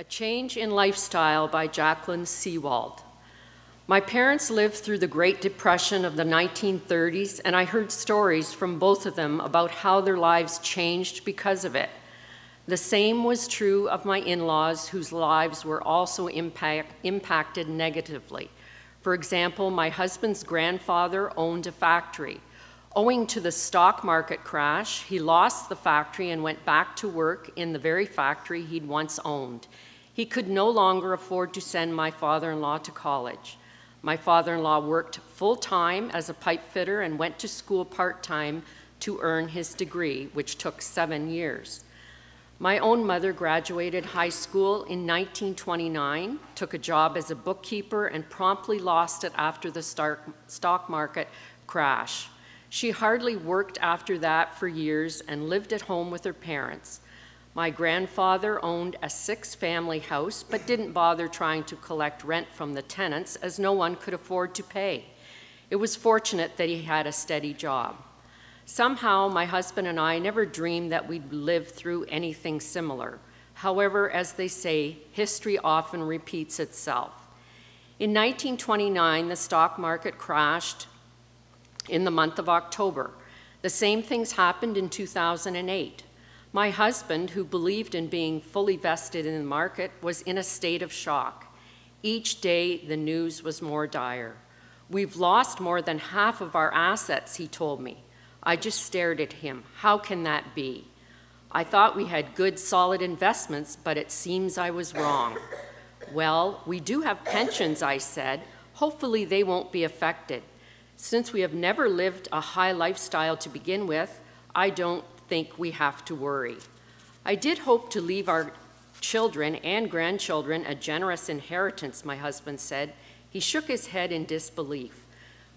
A Change in Lifestyle by Jacqueline Seewald. My parents lived through the Great Depression of the 1930s, and I heard stories from both of them about how their lives changed because of it. The same was true of my in laws, whose lives were also impact, impacted negatively. For example, my husband's grandfather owned a factory. Owing to the stock market crash, he lost the factory and went back to work in the very factory he'd once owned. He could no longer afford to send my father-in-law to college. My father-in-law worked full-time as a pipe fitter and went to school part-time to earn his degree, which took seven years. My own mother graduated high school in 1929, took a job as a bookkeeper, and promptly lost it after the stock market crash. She hardly worked after that for years and lived at home with her parents. My grandfather owned a six family house but didn't bother trying to collect rent from the tenants as no one could afford to pay. It was fortunate that he had a steady job. Somehow, my husband and I never dreamed that we'd live through anything similar. However, as they say, history often repeats itself. In 1929, the stock market crashed in the month of October. The same things happened in 2008. My husband, who believed in being fully vested in the market, was in a state of shock. Each day, the news was more dire. We've lost more than half of our assets, he told me. I just stared at him. How can that be? I thought we had good, solid investments, but it seems I was wrong. Well, we do have pensions, I said. Hopefully, they won't be affected. Since we have never lived a high lifestyle to begin with, I don't think we have to worry. I did hope to leave our children and grandchildren a generous inheritance, my husband said. He shook his head in disbelief.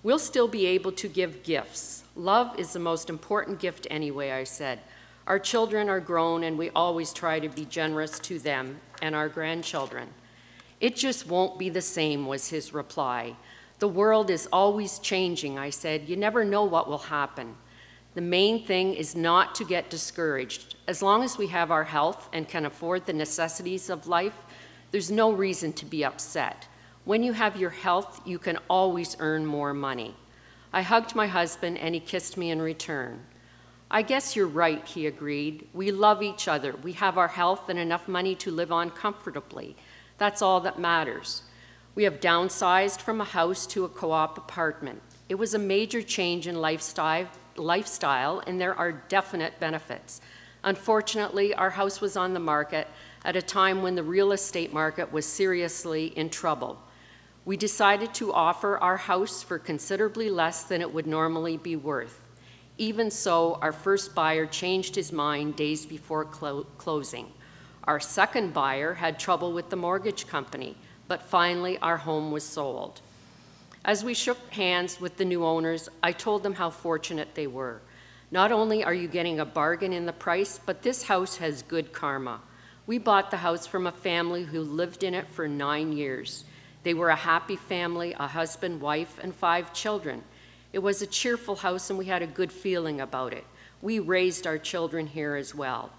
We'll still be able to give gifts. Love is the most important gift anyway, I said. Our children are grown and we always try to be generous to them and our grandchildren. It just won't be the same, was his reply. The world is always changing, I said. You never know what will happen. The main thing is not to get discouraged. As long as we have our health and can afford the necessities of life, there's no reason to be upset. When you have your health, you can always earn more money. I hugged my husband and he kissed me in return. I guess you're right, he agreed. We love each other. We have our health and enough money to live on comfortably. That's all that matters. We have downsized from a house to a co-op apartment. It was a major change in lifestyle lifestyle, and there are definite benefits. Unfortunately, our house was on the market at a time when the real estate market was seriously in trouble. We decided to offer our house for considerably less than it would normally be worth. Even so, our first buyer changed his mind days before clo closing. Our second buyer had trouble with the mortgage company, but finally our home was sold. As we shook hands with the new owners, I told them how fortunate they were. Not only are you getting a bargain in the price, but this house has good karma. We bought the house from a family who lived in it for nine years. They were a happy family, a husband, wife, and five children. It was a cheerful house and we had a good feeling about it. We raised our children here as well.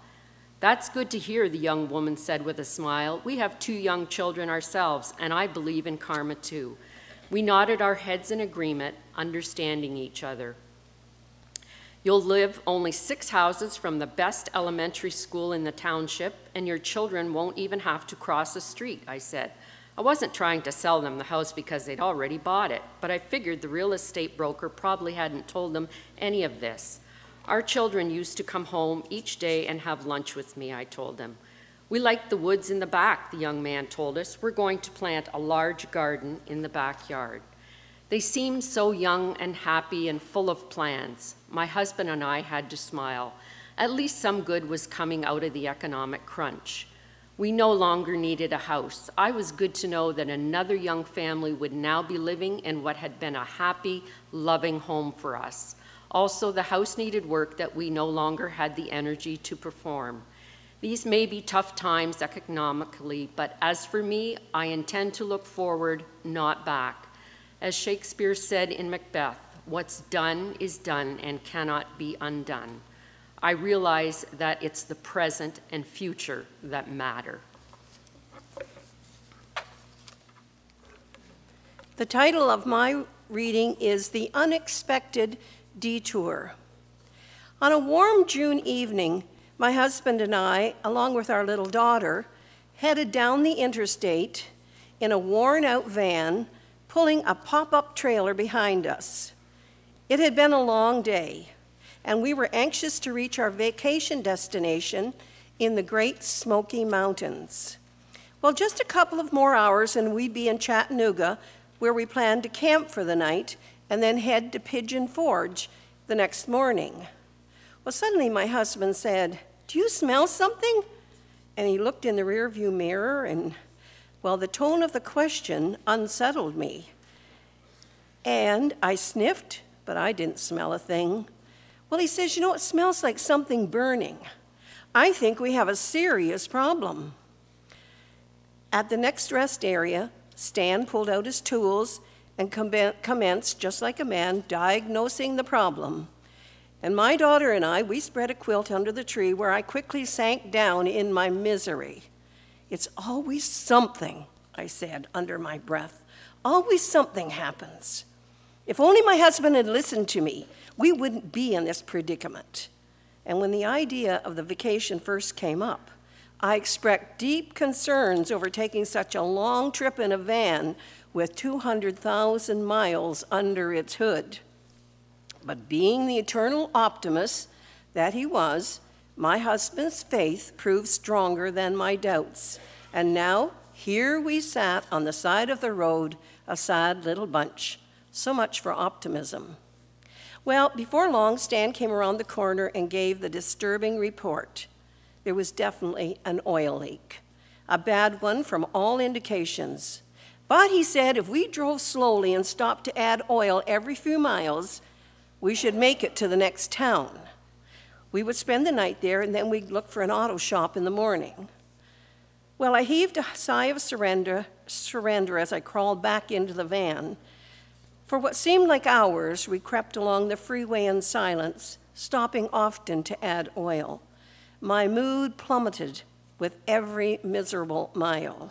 That's good to hear, the young woman said with a smile. We have two young children ourselves, and I believe in karma too. We nodded our heads in agreement, understanding each other. You'll live only six houses from the best elementary school in the township, and your children won't even have to cross a street, I said. I wasn't trying to sell them the house because they'd already bought it, but I figured the real estate broker probably hadn't told them any of this. Our children used to come home each day and have lunch with me, I told them. We like the woods in the back, the young man told us. We're going to plant a large garden in the backyard. They seemed so young and happy and full of plans. My husband and I had to smile. At least some good was coming out of the economic crunch. We no longer needed a house. I was good to know that another young family would now be living in what had been a happy, loving home for us. Also, the house needed work that we no longer had the energy to perform. These may be tough times economically, but as for me, I intend to look forward, not back. As Shakespeare said in Macbeth, what's done is done and cannot be undone. I realize that it's the present and future that matter. The title of my reading is The Unexpected Detour. On a warm June evening, my husband and I, along with our little daughter, headed down the interstate in a worn out van, pulling a pop up trailer behind us. It had been a long day, and we were anxious to reach our vacation destination in the Great Smoky Mountains. Well, just a couple of more hours and we'd be in Chattanooga, where we planned to camp for the night and then head to Pigeon Forge the next morning. Well, suddenly my husband said, Do you smell something? And he looked in the rearview mirror, and well, the tone of the question unsettled me. And I sniffed, but I didn't smell a thing. Well, he says, You know, it smells like something burning. I think we have a serious problem. At the next rest area, Stan pulled out his tools and commenced, just like a man, diagnosing the problem. And my daughter and I, we spread a quilt under the tree where I quickly sank down in my misery. It's always something, I said under my breath. Always something happens. If only my husband had listened to me, we wouldn't be in this predicament. And when the idea of the vacation first came up, I expressed deep concerns over taking such a long trip in a van with 200,000 miles under its hood. But being the eternal optimist that he was, my husband's faith proved stronger than my doubts. And now, here we sat on the side of the road, a sad little bunch. So much for optimism. Well, before long, Stan came around the corner and gave the disturbing report. There was definitely an oil leak, a bad one from all indications. But he said if we drove slowly and stopped to add oil every few miles, we should make it to the next town. We would spend the night there and then we'd look for an auto shop in the morning. Well, I heaved a sigh of surrender, surrender as I crawled back into the van. For what seemed like hours, we crept along the freeway in silence, stopping often to add oil. My mood plummeted with every miserable mile.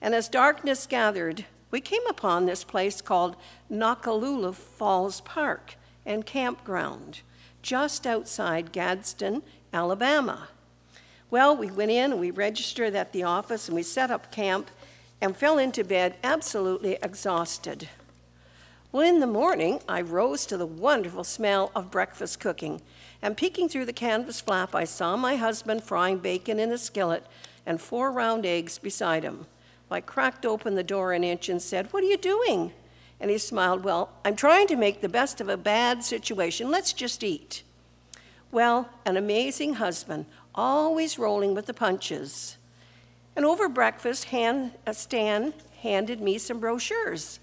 And as darkness gathered, we came upon this place called Noccalula Falls Park and campground just outside Gadsden, Alabama. Well, we went in we registered at the office and we set up camp and fell into bed absolutely exhausted. Well, in the morning, I rose to the wonderful smell of breakfast cooking, and peeking through the canvas flap, I saw my husband frying bacon in a skillet and four round eggs beside him. I cracked open the door an inch and said, What are you doing? And he smiled, Well, I'm trying to make the best of a bad situation. Let's just eat. Well, an amazing husband, always rolling with the punches. And over breakfast, Han, uh, Stan handed me some brochures.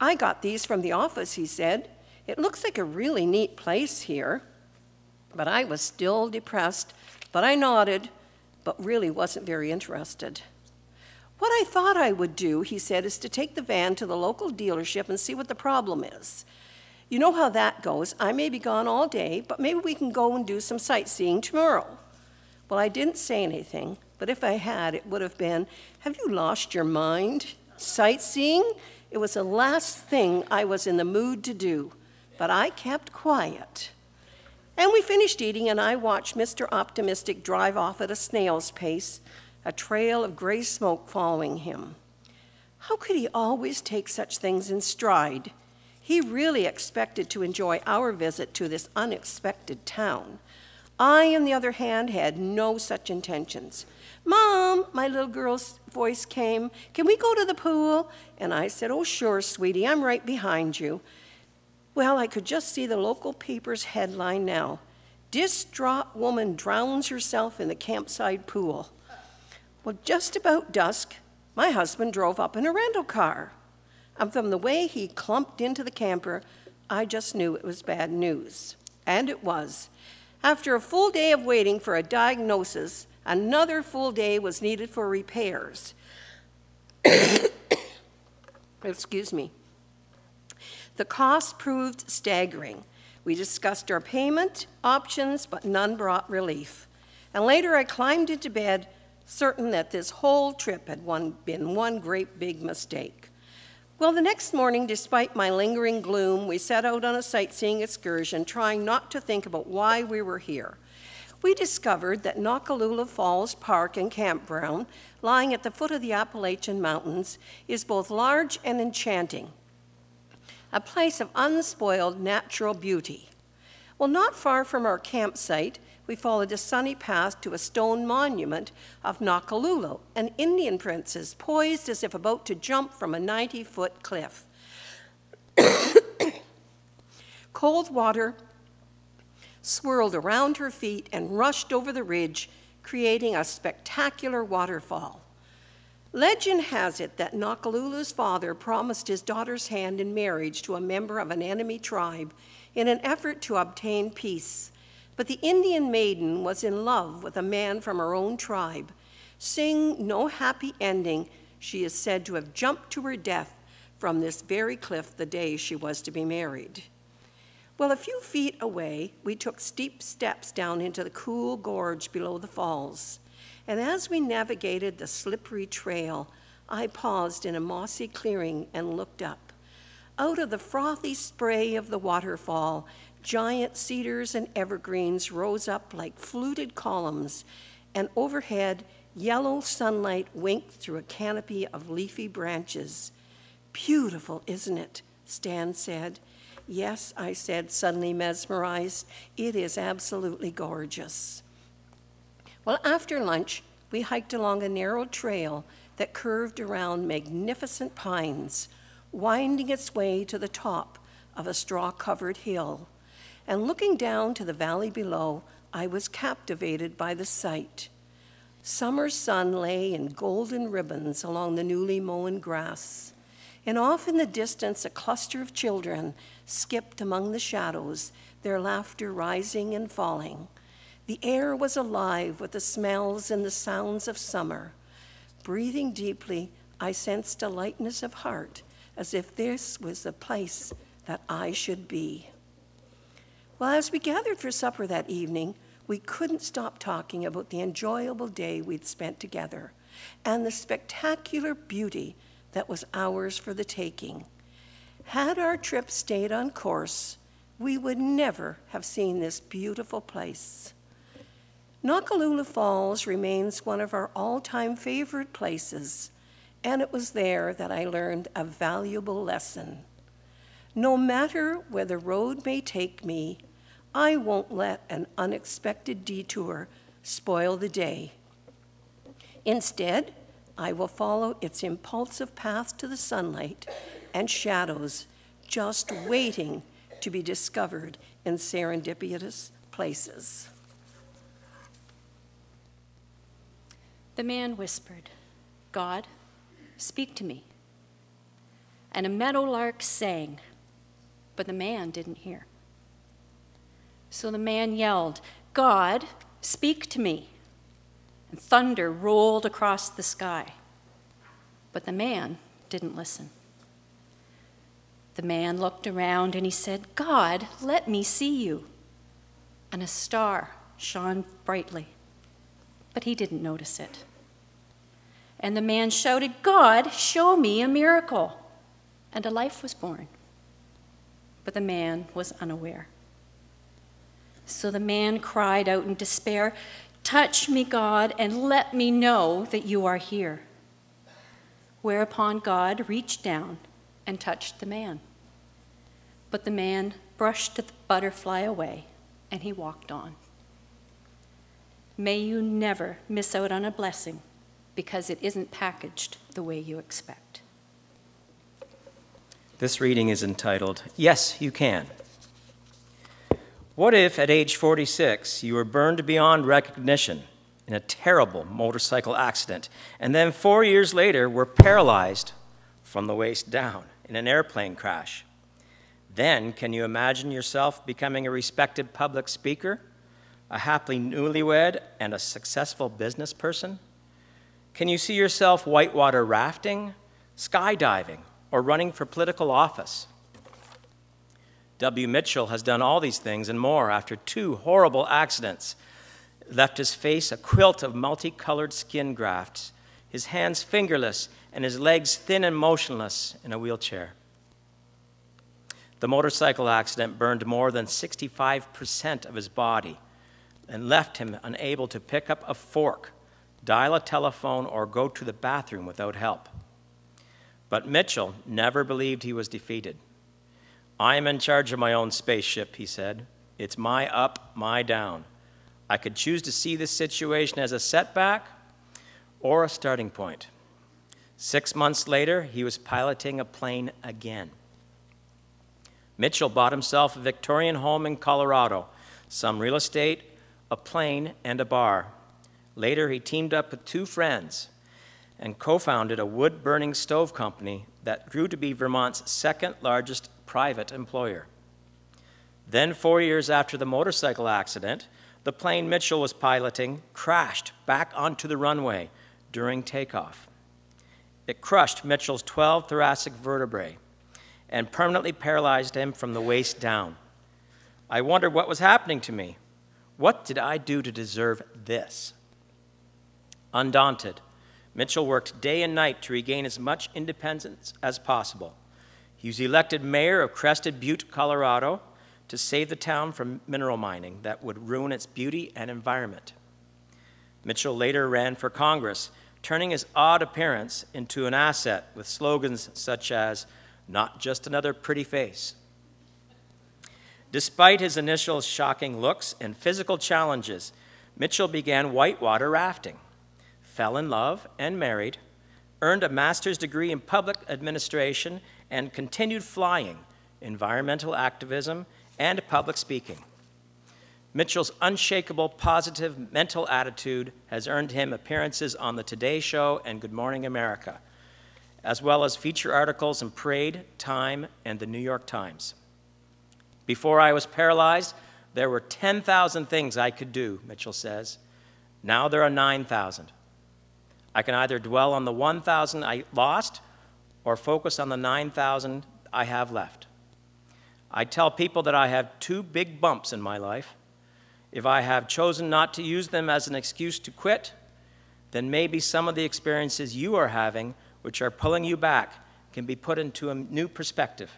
I got these from the office, he said. It looks like a really neat place here. But I was still depressed, but I nodded, but really wasn't very interested. What I thought I would do, he said, is to take the van to the local dealership and see what the problem is. You know how that goes. I may be gone all day, but maybe we can go and do some sightseeing tomorrow. Well, I didn't say anything, but if I had, it would have been Have you lost your mind? Sightseeing? It was the last thing I was in the mood to do, but I kept quiet. And we finished eating, and I watched Mr. Optimistic drive off at a snail's pace a trail of gray smoke following him. How could he always take such things in stride? He really expected to enjoy our visit to this unexpected town. I, on the other hand, had no such intentions. Mom, my little girl's voice came, can we go to the pool? And I said, Oh, sure, sweetie, I'm right behind you. Well, I could just see the local paper's headline now Distraught woman drowns herself in the campsite pool. Well, just about dusk, my husband drove up in a rental car. And from the way he clumped into the camper, I just knew it was bad news. And it was. After a full day of waiting for a diagnosis, another full day was needed for repairs. Excuse me. The cost proved staggering. We discussed our payment options, but none brought relief. And later I climbed into bed certain that this whole trip had one, been one great big mistake. Well, the next morning, despite my lingering gloom, we set out on a sightseeing excursion, trying not to think about why we were here. We discovered that Noccalula Falls Park and Campground, lying at the foot of the Appalachian Mountains, is both large and enchanting, a place of unspoiled natural beauty. Well, not far from our campsite, we followed a sunny path to a stone monument of Noccalula, an Indian princess poised as if about to jump from a 90 foot cliff. Cold water swirled around her feet and rushed over the ridge, creating a spectacular waterfall. Legend has it that Noccalula's father promised his daughter's hand in marriage to a member of an enemy tribe in an effort to obtain peace. But the Indian maiden was in love with a man from her own tribe. Seeing no happy ending, she is said to have jumped to her death from this very cliff the day she was to be married. Well, a few feet away, we took steep steps down into the cool gorge below the falls. And as we navigated the slippery trail, I paused in a mossy clearing and looked up. Out of the frothy spray of the waterfall, giant cedars and evergreens rose up like fluted columns, and overhead, yellow sunlight winked through a canopy of leafy branches. Beautiful, isn't it? Stan said. Yes, I said, suddenly mesmerized. It is absolutely gorgeous. Well, after lunch, we hiked along a narrow trail that curved around magnificent pines winding its way to the top of a straw covered hill. And looking down to the valley below, I was captivated by the sight. Summer sun lay in golden ribbons along the newly mown grass, and off in the distance, a cluster of children skipped among the shadows, their laughter rising and falling. The air was alive with the smells and the sounds of summer. Breathing deeply, I sensed a lightness of heart as if this was the place that I should be. Well, as we gathered for supper that evening, we couldn't stop talking about the enjoyable day we'd spent together and the spectacular beauty that was ours for the taking. Had our trip stayed on course, we would never have seen this beautiful place. Noccalula Falls remains one of our all time favorite places and it was there that I learned a valuable lesson. No matter where the road may take me, I won't let an unexpected detour spoil the day. Instead, I will follow its impulsive path to the sunlight and shadows, just waiting to be discovered in serendipitous places. The man whispered, God, Speak to me. And a meadowlark sang, but the man didn't hear. So the man yelled, God, speak to me. And thunder rolled across the sky. But the man didn't listen. The man looked around and he said, God, let me see you. And a star shone brightly, but he didn't notice it. And the man shouted, God, show me a miracle. And a life was born. But the man was unaware. So the man cried out in despair, Touch me, God, and let me know that you are here. Whereupon God reached down and touched the man. But the man brushed the butterfly away and he walked on. May you never miss out on a blessing because it isn't packaged the way you expect. This reading is entitled, Yes, You Can. What if at age 46 you were burned beyond recognition in a terrible motorcycle accident, and then four years later were paralyzed from the waist down in an airplane crash? Then, can you imagine yourself becoming a respected public speaker, a happily newlywed, and a successful business person? Can you see yourself whitewater rafting, skydiving, or running for political office? W. Mitchell has done all these things and more after two horrible accidents. Left his face a quilt of multicolored skin grafts, his hands fingerless and his legs thin and motionless in a wheelchair. The motorcycle accident burned more than 65% of his body and left him unable to pick up a fork, dial a telephone, or go to the bathroom without help. But Mitchell never believed he was defeated. I am in charge of my own spaceship, he said. It's my up, my down. I could choose to see this situation as a setback or a starting point. Six months later, he was piloting a plane again. Mitchell bought himself a Victorian home in Colorado, some real estate, a plane, and a bar. Later, he teamed up with two friends and co founded a wood burning stove company that grew to be Vermont's second largest private employer. Then, four years after the motorcycle accident, the plane Mitchell was piloting crashed back onto the runway during takeoff. It crushed Mitchell's 12 thoracic vertebrae and permanently paralyzed him from the waist down. I wondered what was happening to me. What did I do to deserve this? Undaunted, Mitchell worked day and night to regain as much independence as possible. He was elected mayor of Crested Butte, Colorado, to save the town from mineral mining that would ruin its beauty and environment. Mitchell later ran for Congress, turning his odd appearance into an asset with slogans such as, not just another pretty face. Despite his initial shocking looks and physical challenges, Mitchell began whitewater rafting, fell in love and married, earned a master's degree in public administration, and continued flying, environmental activism, and public speaking. Mitchell's unshakable positive mental attitude has earned him appearances on The Today Show and Good Morning America, as well as feature articles in Parade, Time, and the New York Times. Before I was paralyzed, there were 10,000 things I could do, Mitchell says. Now there are 9,000. I can either dwell on the 1,000 I lost or focus on the 9,000 I have left. I tell people that I have two big bumps in my life. If I have chosen not to use them as an excuse to quit, then maybe some of the experiences you are having, which are pulling you back, can be put into a new perspective.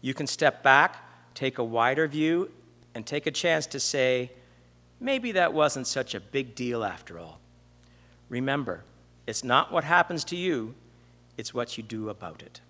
You can step back, take a wider view, and take a chance to say, maybe that wasn't such a big deal after all. Remember, it's not what happens to you, it's what you do about it.